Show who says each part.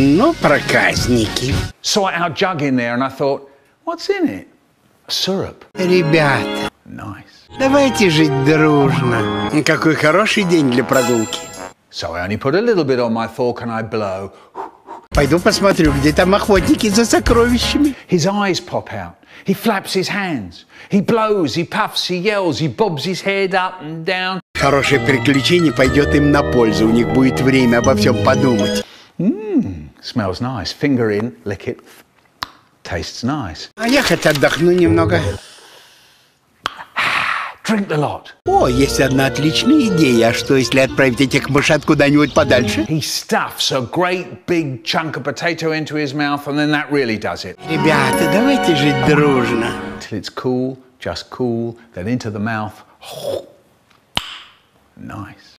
Speaker 1: Ну, проказники.
Speaker 2: Saw our jug in there and I thought, what's in it? Syrup.
Speaker 1: Ребята,
Speaker 2: Nice.
Speaker 1: давайте жить дружно. Какой хороший день для прогулки.
Speaker 2: So I only put a little bit on my fork and I blow.
Speaker 1: Пойду посмотрю, где там охотники за сокровищами.
Speaker 2: His eyes pop out. He flaps his hands. He blows, he puffs, he yells, he bobs his head up and down.
Speaker 1: Хорошее приключение пойдет им на пользу. У них будет время обо всем подумать.
Speaker 2: Smells nice. Finger in, lick it. Tastes nice.
Speaker 1: А я хоть отдохну немного.
Speaker 2: Drink the lot.
Speaker 1: О, есть одна отличная идея. А что, если отправить этих мышат куда-нибудь подальше?
Speaker 2: He stuffs a great big chunk of potato into his mouth and then that really does it.
Speaker 1: Ребята, давайте жить дружно.
Speaker 2: Till it's cool, just cool, then into the mouth. Nice.